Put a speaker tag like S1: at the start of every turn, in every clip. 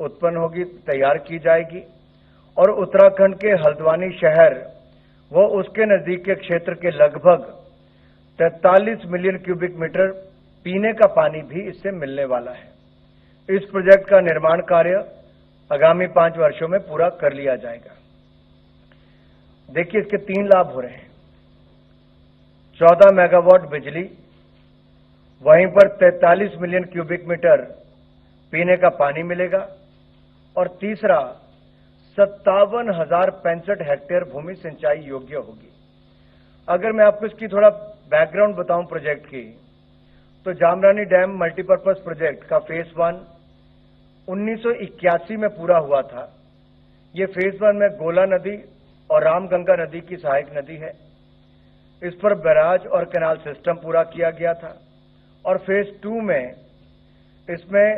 S1: उत्पन्न होगी, तैयार की जाएगी। और उत्तराखंड के हल्द्वानी शहर, व उसके नज़दीक के क्षेत्र के लगभग 43 मिलियन क्यूबिक मीटर पीने का पानी भी इससे मिलने वाला है। इस प्रोजेक्ट का निर्माण कार्य आगामी पाँच वर्षों में पूरा कर लिया जाएगा। देखिए, इसके तीन लाभ हो रहे हैं। 14 मेगावाट बिजली, वहीं पर 43 मिलियन क्यूबिक मीटर पीने का पानी मिलेगा। और तीसरा, सत्तावन हज़ार पैंसठ हेक्टेयर भूमि सिंचाई योग्य होगी। अगर मैं आपको इसकी थोड़ा बैकग्राउंड बताऊँ प्रोजेक्ट की तो जामरानी डैम मल्टीपर्पज प्रोजेक्ट का फ़ेज़ वन 1981 में पूरा हुआ था। ये फ़ेज़ वन में गोला नदी और रामगंगा नदी की सहायक नदी है। इस पर बैराज और कैनाल सिस्टम पूरा किया गया था। और फ़ेज़ टू में इसमें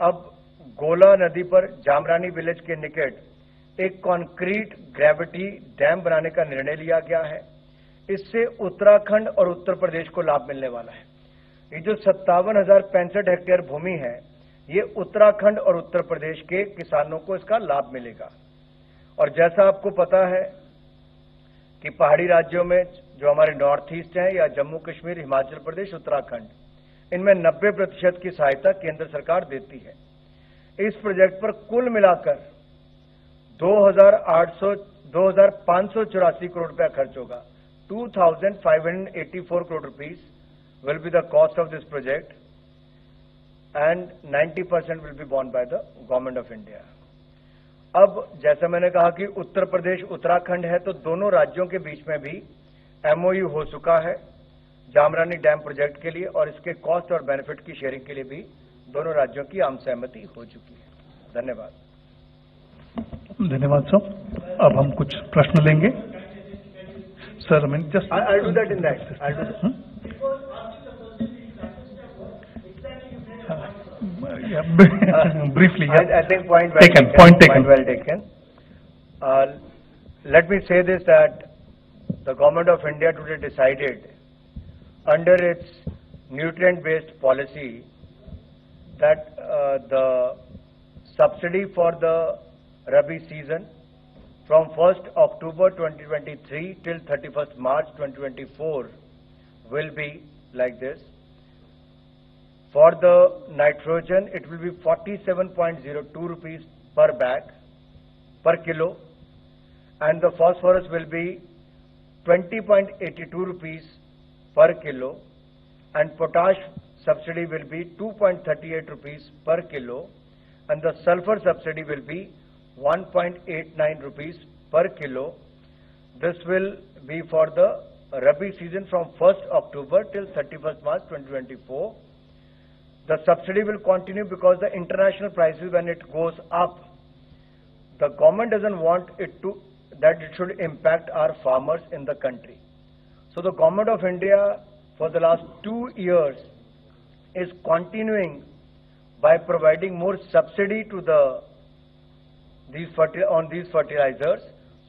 S1: अब गोला नदी पर जामरानी विलेज के निकट एक कॉन्क्रीट ग्रेविटी डैम बनाने का निर्णय लिया गया है। इससे उत्तराखंड और उत्तर प्रदेश को लाभ मिलने वाला है। ये जो सत्तावन हज़ार पैंसठ हेक्टेयर भूमि है, ये उत्तराखंड और उत्तर प्रदेश के किसानों को इसका लाभ मिलेगा। और जैसा आपको पता है कि पहाड़ी राज्यों में जो हमारे नॉर्थ ईस्ट हैं या जम्मू कश्मीर, हिमाचल प्रदेश, उत्तराखंड, इनमें 90 प्रतिशत की सहायता केंद्र सरकार देती है। इस प्रोजेक्ट पर कुल मिलाकर 2,800 2,584 करोड़ रुपया खर्च होगा 2,584 crore rupees will be the cost of this project and 90% will be borne by the government of India. अब जैसा मैंने कहा कि उत्तर प्रदेश उत्तराखंड है तो दोनों राज्यों के बीच में भी एमओयू हो चुका है जामरानी डैम प्रोजेक्ट के लिए और इसके कॉस्ट और बेनिफिट की शेयरिंग के लिए भी दोनों राज्यों की आम सहमति हो चुकी है। धन्यवाद।
S2: धन्यवाद सर। अब हम कुछ प्रश्न लेंगे। सर मैं
S1: just I do that in that
S2: briefly
S1: I think point
S2: point
S1: well taken let me say this that the government of India today decided under its nutrient based policy that uh, the subsidy for the Rabi season from 1st October 2023 till 31st March 2024 will be like this. For the nitrogen, it will be 47.02 rupees per bag, per kilo, and the phosphorus will be 20.82 rupees per kilo, and potash subsidy will be 2.38 rupees per kilo, and the sulfur subsidy will be 1.89 rupees per kilo. This will be for the Rabi season from 1st October till 31st March 2024 the subsidy will continue because the international prices when it goes up the government doesn't want it to that it should impact our farmers in the country so the government of india for the last 2 years is continuing by providing more subsidy to the these on these fertilizers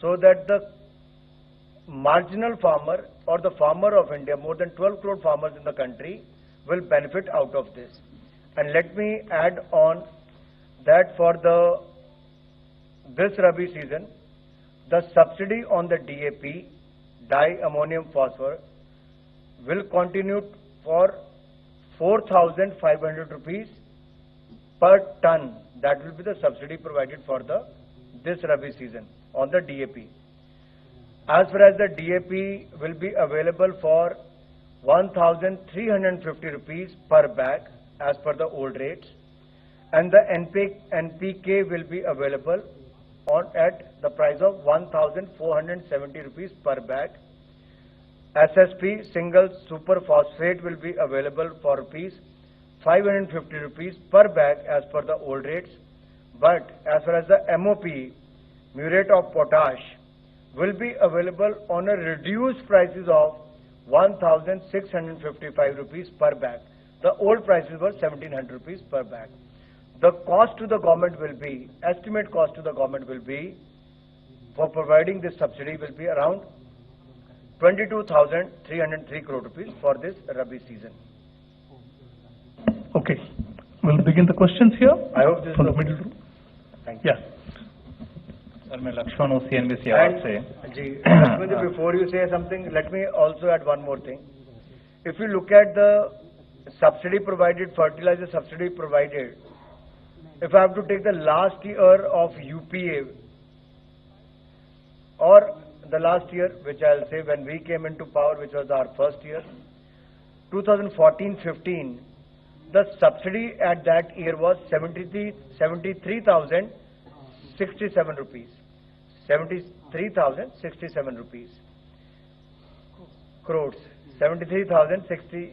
S1: so that the marginal farmer or the farmer of india more than 12 crore farmers in the country will benefit out of this. And let me add on that for the this Rabi season, the subsidy on the DAP, diammonium phosphor, will continue for 4,500 rupees per ton. That will be the subsidy provided for the this Rabi season on the DAP. As far as the DAP will be available for 1,350 rupees per bag as per the old rates and the NP, NPK will be available on at the price of 1,470 rupees per bag. SSP single super phosphate will be available for rupees 550 rupees per bag as per the old rates. But as far as the MOP, muriate of potash, will be available on a reduced prices of 1,655 rupees per bag. The old prices were 1,700 rupees per bag. The cost to the government will be, estimate cost to the government will be, for providing this subsidy will be around 22,303 crore rupees for this Rabi season.
S2: Okay. We'll begin the questions here
S1: I hope this is
S2: from the
S1: okay.
S2: middle row.
S1: Thank you.
S2: Yeah.
S3: Sir मैं लक्ष्मण हूँ CNBC आवाज
S1: And,
S3: से
S1: Ji, Lakshman ji, before you say something, let me also add one more thing. If you look at the subsidy provided, fertilizer subsidy provided, if I have to take the last year of UPA or the last year, which I'll say when we came into power, which was our first year, 2014-15, the subsidy at that year was 73 73,067 rupees. 73,067 rupees. Crores. 73,060.